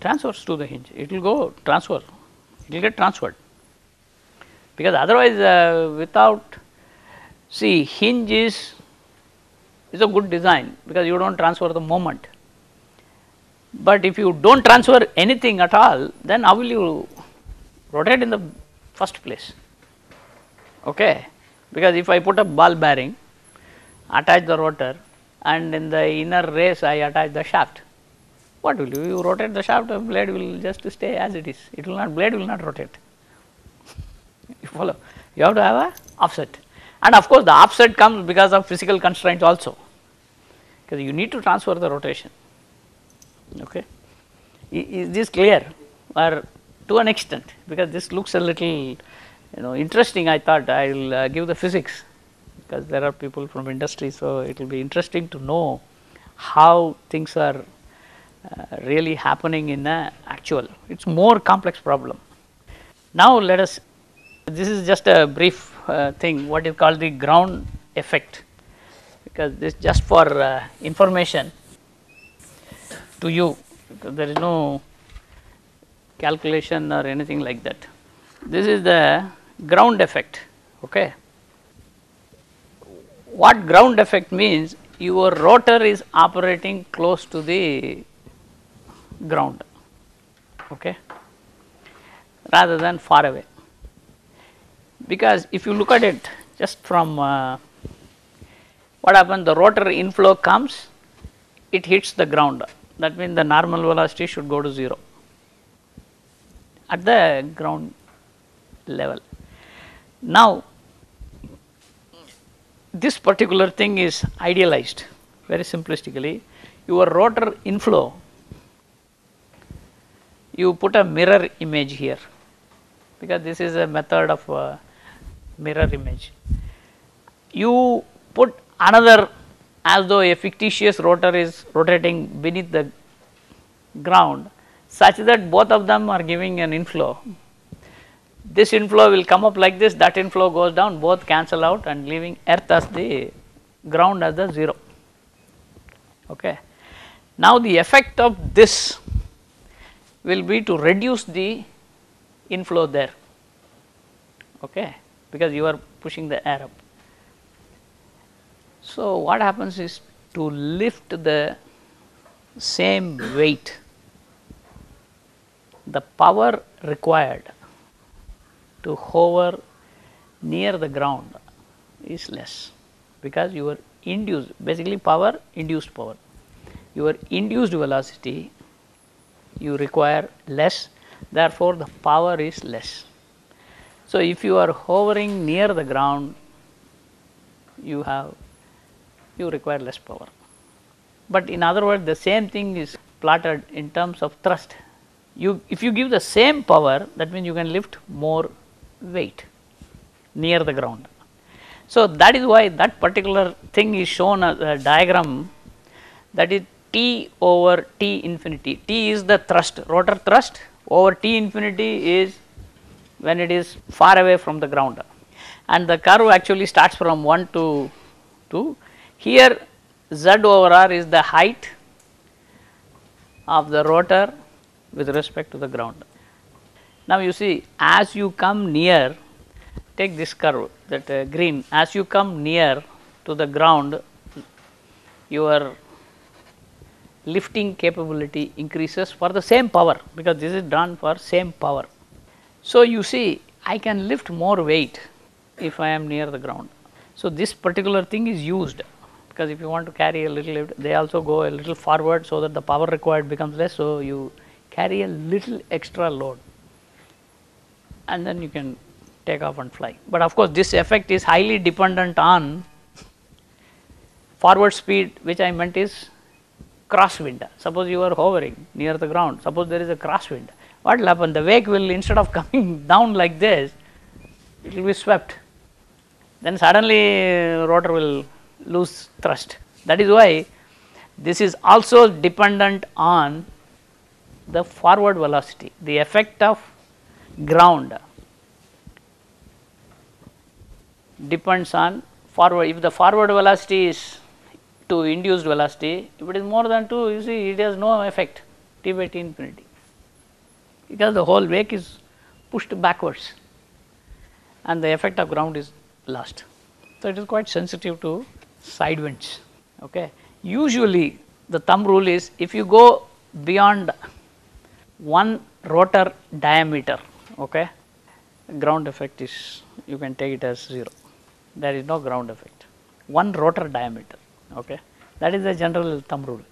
transfers to the hinge. It will go transfer it will get transferred. Because otherwise uh, without see hinge is is a good design because you do not transfer the moment. But if you do not transfer anything at all then how will you rotate in the first place okay. Because if I put a ball bearing attach the rotor and in the inner race I attach the shaft. What will you, you rotate the shaft the blade will just stay as it is. It will not blade will not rotate. <laughs> You follow? You have to have a offset. And of course the offset comes because of physical constraints also. Because you need to transfer the rotation. Okay? Is this clear? Or to an extent? Because this looks a little you know interesting i thought i will uh, give the physics because there are people from industry so it will be interesting to know how things are uh, really happening in a actual it's more complex problem now let us this is just a brief uh, thing what is called the ground effect because this just for uh, information to you because there is no calculation or anything like that. This is the ground effect. Okay. What ground effect means your rotor is operating close to the ground okay, rather than far away because if you look at it just from uh, what happens the rotor inflow comes it hits the ground that means the normal velocity should go to 0 at the ground level. Now, this particular thing is idealized very simplistically your rotor inflow you put a mirror image here because this is a method of uh, mirror image. You put another as though a fictitious rotor is rotating beneath the ground such that both of them are giving an inflow. This inflow will come up like this, that inflow goes down, both cancel out and leaving earth as the ground as the 0. Okay. Now, the effect of this will be to reduce the inflow there okay, because you are pushing the air up. So, what happens is to lift the same weight, the power required to hover near the ground is less because you are induced basically power induced power. Your induced velocity you require less therefore the power is less. So if you are hovering near the ground you have you require less power. But in other words the same thing is plotted in terms of thrust. You if you give the same power that means you can lift more weight near the ground so that is why that particular thing is shown as a diagram that is T over T infinity. T is the thrust, rotor thrust over T infinity is when it is far away from the ground and the curve actually starts from 1 to 2. Here Z over R is the height of the rotor with respect to the ground. Now you see as you come near take this curve that uh, green as you come near to the ground your lifting capability increases for the same power because this is done for same power. So, you see I can lift more weight if I am near the ground. So, this particular thing is used because if you want to carry a little they also go a little forward so that the power required becomes less. So, you carry a little extra load and then you can take off and fly. But of course, this effect is highly dependent on forward speed which I meant is crosswind. Suppose you are hovering near the ground, suppose there is a crosswind, what will happen? The wake will instead of <laughs> coming down like this, it will be swept. Then suddenly uh, rotor will lose thrust. That is why this is also dependent on the forward velocity, the effect of ground depends on forward. If the forward velocity is to induced velocity, if it is more than 2, you see it has no effect t by t infinity because the whole wake is pushed backwards and the effect of ground is lost. So, it is quite sensitive to side winds. Okay. Usually the thumb rule is if you go beyond one rotor diameter, okay, ground effect is you can take it as 0 there is no ground effect. One rotor diameter. Okay? That is the general thumb rule.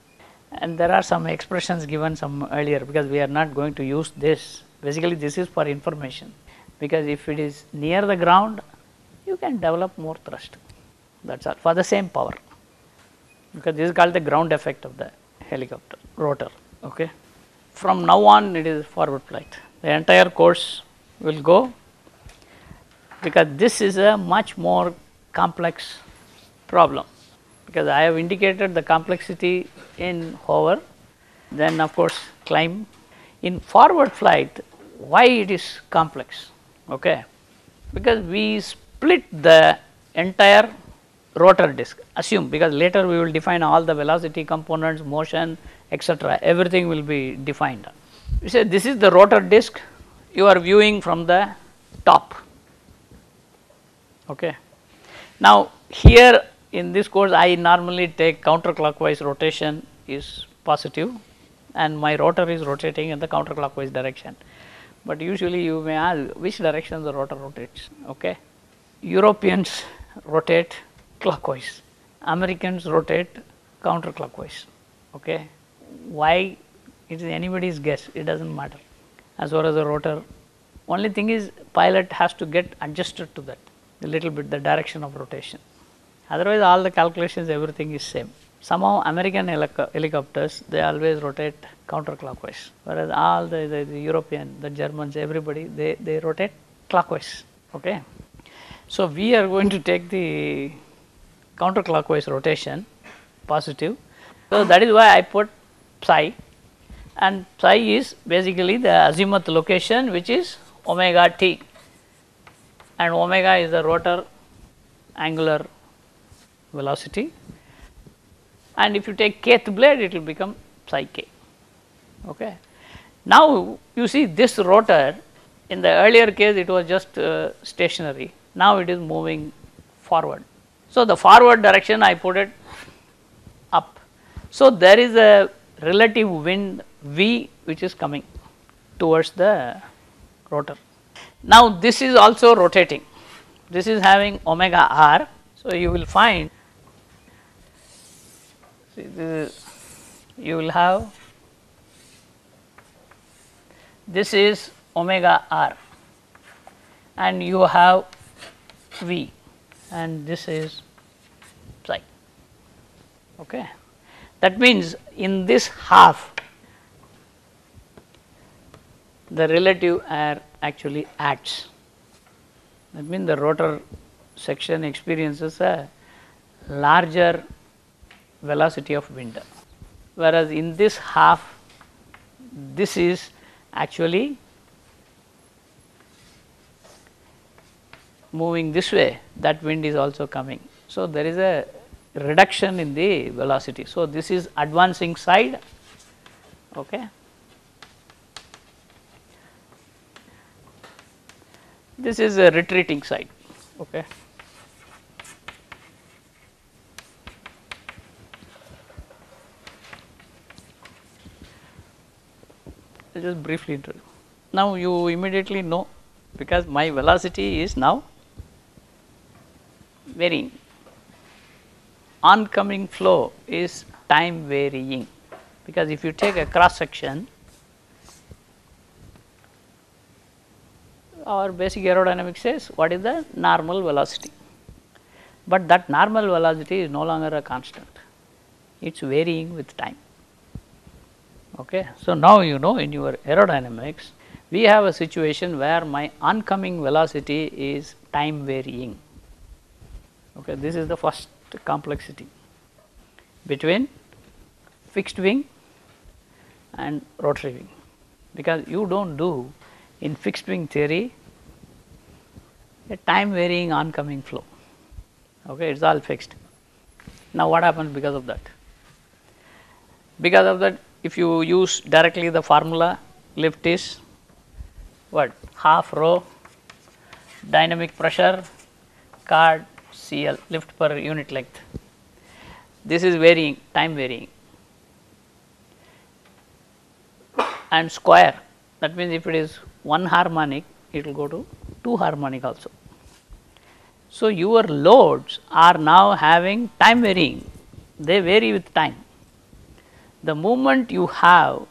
And there are some expressions given some earlier because we are not going to use this. Basically this is for information. Because if it is near the ground you can develop more thrust. That is all. For the same power. Because this is called the ground effect of the helicopter rotor. Okay? From now on it is forward flight the entire course will go because this is a much more complex problem. Because I have indicated the complexity in hover then of course climb. In forward flight why it is complex? Okay. Because we split the entire rotor disc assume because later we will define all the velocity components motion etc everything will be defined you say this is the rotor disc you are viewing from the top. Okay. Now here in this course I normally take counterclockwise rotation is positive and my rotor is rotating in the counterclockwise direction. But usually you may ask which direction the rotor rotates? Okay. Europeans rotate clockwise. Americans rotate counterclockwise. Okay. Why it is anybody's guess. It does not matter. As far as the rotor only thing is pilot has to get adjusted to that a little bit the direction of rotation. Otherwise all the calculations everything is same. Somehow american helico- helicopters they always rotate counterclockwise. Whereas all the, the, the european the germans everybody they, they rotate clockwise okay? So we are going to take the counterclockwise rotation positive. So that is why i put psi and psi is basically the azimuth location which is omega t and omega is the rotor angular velocity and if you take kth blade it will become psi k. Okay. Now, you see this rotor in the earlier case it was just uh, stationary now it is moving forward. So, the forward direction I put it up. So, there is a relative wind V which is coming towards the rotor. Now, this is also rotating, this is having omega r. So, you will find see this is, you will have this is omega r and you have V and this is psi. Okay. That means, in this half the relative air actually acts. That means, the rotor section experiences a larger velocity of wind, whereas in this half this is actually moving this way that wind is also coming. So, there is a reduction in the velocity. So, this is advancing side okay. This is a retreating side okay. I just briefly introduce. Now, you immediately know because my velocity is now varying. Oncoming flow is time varying because if you take a cross section our basic aerodynamics says what is the normal velocity, but that normal velocity is no longer a constant, it is varying with time. Okay. So, now you know in your aerodynamics we have a situation where my oncoming velocity is time varying. Okay. This is the first complexity between fixed wing and rotary wing. Because you do not do in fixed wing theory a time varying oncoming flow. Okay it is all fixed. Now what happens because of that? Because of that if you use directly the formula lift is what? Half rho dynamic pressure chord cl lift per unit length this is varying time varying and square that means if it is one harmonic it will go to two harmonic also. So, your loads are now having time varying they vary with time. The moment you have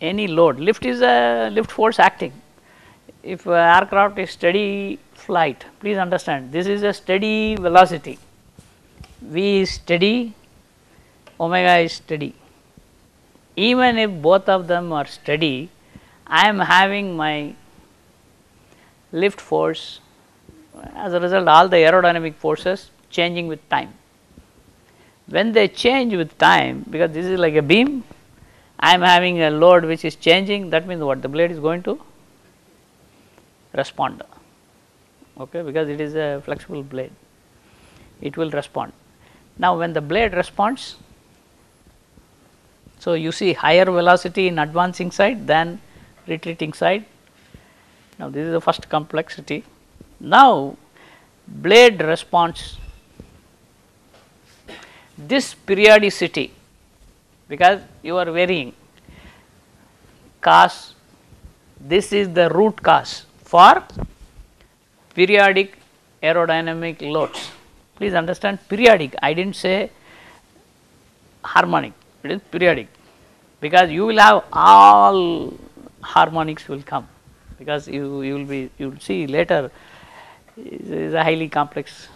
any load lift is a lift force acting if aircraft is steady flight. Please understand this is a steady velocity. V is steady omega is steady. Even if both of them are steady, I am having my lift force as a result all the aerodynamic forces changing with time. When they change with time because this is like a beam, I am having a load which is changing that means what? The blade is going to respond okay, because it is a flexible blade it will respond. Now, when the blade responds so, you see higher velocity in advancing side than retreating side. Now, this is the first complexity. Now, blade response this periodicity because you are varying cos this is the root cause for periodic aerodynamic loads. Please understand periodic. I did not say harmonic. It is periodic. Because you will have all harmonics will come. Because you, you will be you will see later is a highly complex.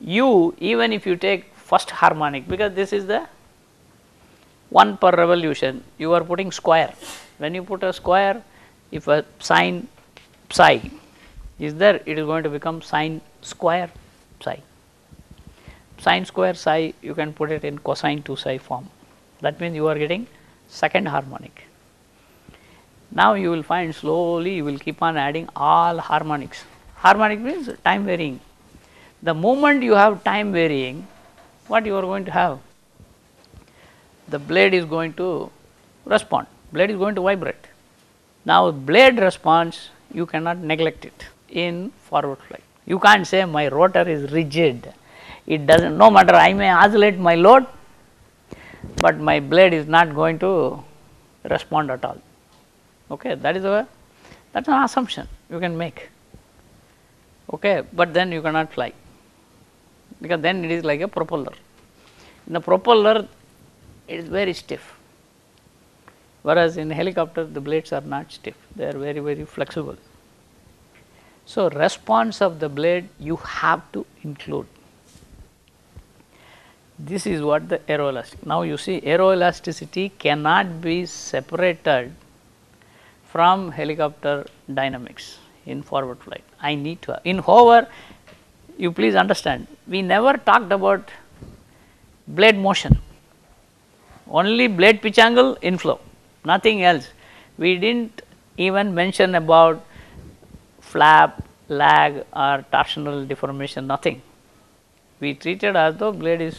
U even if you take first harmonic because this is the 1 per revolution you are putting square. When you put a square if a sine psi is there it is going to become sine square psi sine square psi you can put it in cosine 2 psi form that means you are getting second harmonic. Now you will find slowly you will keep on adding all harmonics. Harmonic means time varying. The moment you have time varying what you are going to have? The blade is going to respond, blade is going to vibrate. Now blade response you cannot neglect it in forward flight. You can't say my rotor is rigid it does not no matter I may oscillate my load, but my blade is not going to respond at all. Okay, that is a that is an assumption you can make. Okay, but then you cannot fly because then it is like a propeller. In the propeller, it is very stiff, whereas in helicopter the blades are not stiff; they are very very flexible. So, response of the blade you have to include this is what the aeroelastic. Now, you see aeroelasticity cannot be separated from helicopter dynamics in forward flight. I need to in hover you please understand we never talked about blade motion only blade pitch angle inflow nothing else. We did not even mention about flap, lag or torsional deformation nothing. We treated as though blade is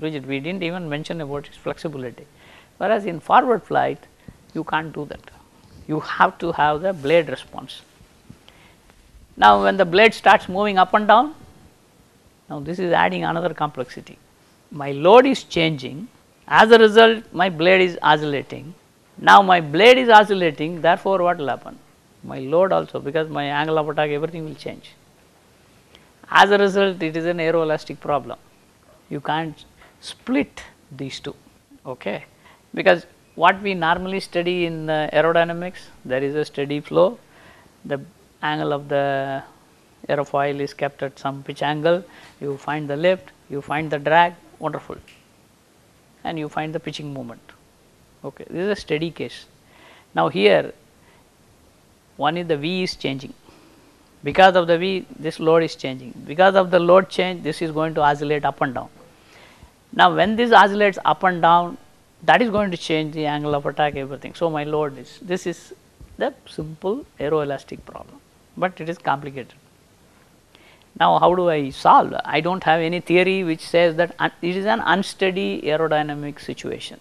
rigid. We did not even mention about its flexibility. Whereas in forward flight you can't do that. You have to have the blade response. Now when the blade starts moving up and down now this is adding another complexity. My load is changing. As a result my blade is oscillating. Now my blade is oscillating therefore what will happen my load also because my angle of attack everything will change. As a result it is an aeroelastic problem. You can't split these two okay? Because what we normally study in aerodynamics there is a steady flow. The angle of the aerofoil is kept at some pitch angle. You find the lift you find the drag wonderful. And you find the pitching moment Okay, this is a steady case. Now here, one is the V is changing. Because of the V, this load is changing. Because of the load change, this is going to oscillate up and down. Now, when this oscillates up and down, that is going to change the angle of attack, everything. So, my load is this is the simple aeroelastic problem, but it is complicated. Now, how do I solve? I do not have any theory which says that it is an unsteady aerodynamic situation,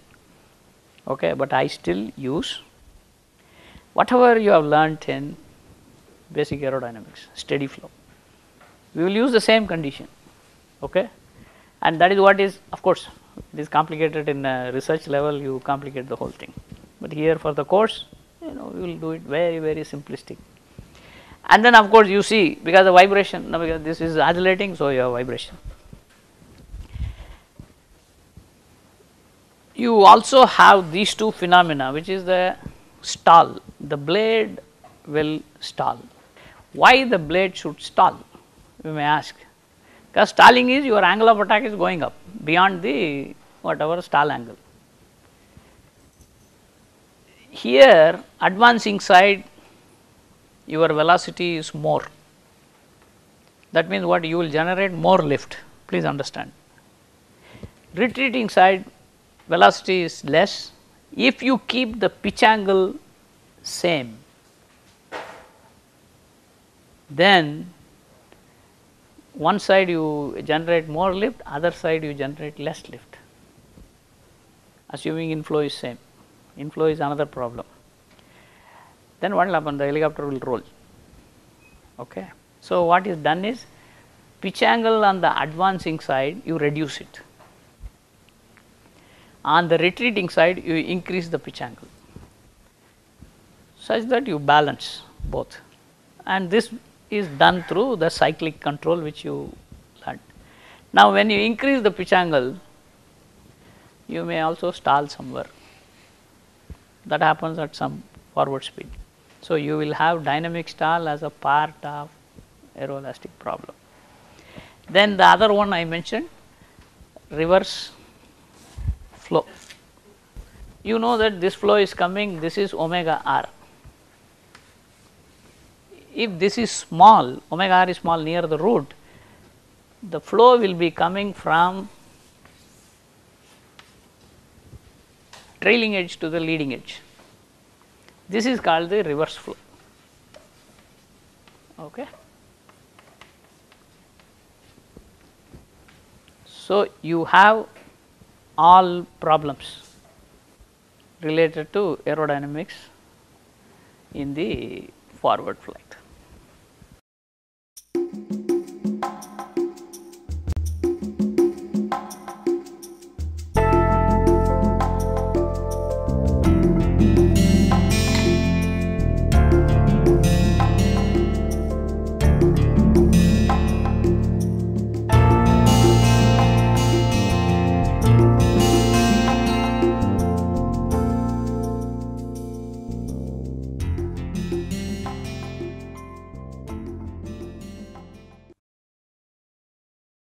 okay, but I still use whatever you have learnt in basic aerodynamics, steady flow. We will use the same condition, okay, and that is what is of course it is complicated in research level you complicate the whole thing, but here for the course you know we will do it very very simplistic. And then of course you see because the vibration now because this is oscillating so you have vibration. You also have these two phenomena which is the stall the blade will stall. Why the blade should stall you may ask because stalling is your angle of attack is going up beyond the whatever stall angle. Here advancing side your velocity is more that means what you will generate more lift please understand. Retreating side velocity is less if you keep the pitch angle same then one side you generate more lift, other side you generate less lift, assuming inflow is same. Inflow is another problem. Then what will happen? The helicopter will roll. Okay. So, what is done is pitch angle on the advancing side you reduce it. On the retreating side you increase the pitch angle such that you balance both and this is done through the cyclic control which you learned. Now, when you increase the pitch angle, you may also stall somewhere that happens at some forward speed. So, you will have dynamic stall as a part of aeroelastic problem. Then the other one I mentioned reverse flow. You know that this flow is coming, this is omega r if this is small, omega r is small near the root, the flow will be coming from trailing edge to the leading edge. This is called the reverse flow. Okay. So, you have all problems related to aerodynamics in the forward flight.